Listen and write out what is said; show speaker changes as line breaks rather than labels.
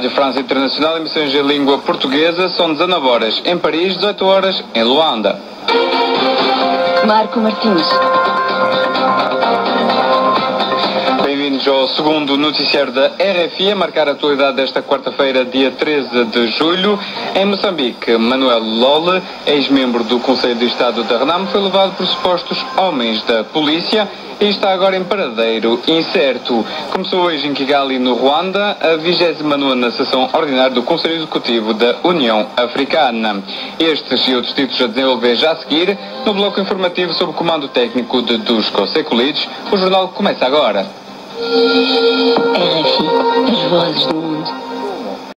Rádio França Internacional, emissões em língua portuguesa, são 19 horas em Paris, 18 horas em Luanda.
Marco Martins.
Ao segundo noticiário da RFI, a marcar a atualidade desta quarta-feira, dia 13 de julho. Em Moçambique, Manuel Lolle, ex-membro do Conselho de Estado da Renam, foi levado por supostos homens da polícia e está agora em paradeiro incerto. Começou hoje em Kigali, no Ruanda, a 29 sessão ordinária do Conselho Executivo da União Africana. Estes e outros títulos a desenvolver já a seguir no bloco informativo sob comando técnico de Dusko Sekulic. O jornal começa agora.
RFI,